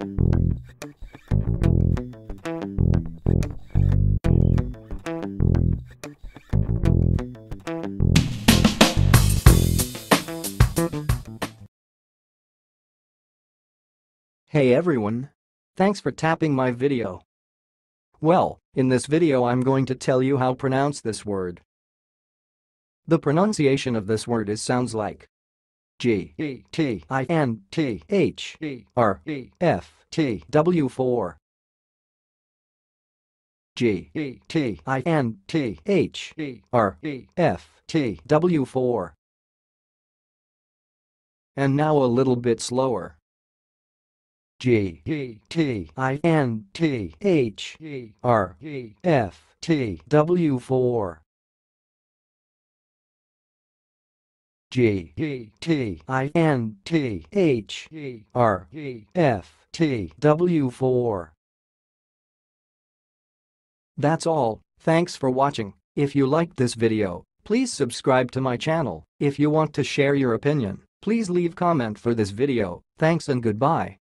Hey everyone! Thanks for tapping my video. Well, in this video I'm going to tell you how pronounce this word. The pronunciation of this word is sounds like G E T I N T H E R E F T W 4 G E T I N T H E R E F T W 4 And now a little bit slower. G E T I N T H E R E F T W 4 G E T I N T H E R E F T W 4 That's all, thanks for watching. If you liked this video, please subscribe to my channel. If you want to share your opinion, please leave comment for this video. Thanks and goodbye.